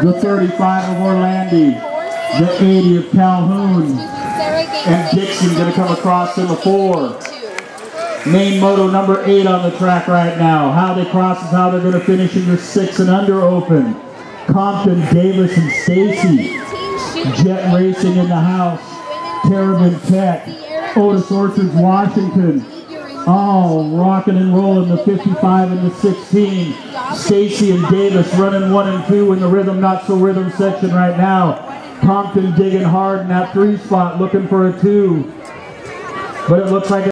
the 35 of Orlandi, the 80 of Calhoun, and Dixon going to come across in the four. Main moto number eight on the track right now. How they cross is how they're going to finish in the six and under open. Compton, Davis, and Stacy. Jet Racing in the house. Terrabin Tech. Otis Orchards, Washington. All rocking and rolling the 55 and the 16. Stacy and Davis running one and two in the rhythm, not so rhythm section right now. Compton digging hard in that three spot, looking for a two. But it looks like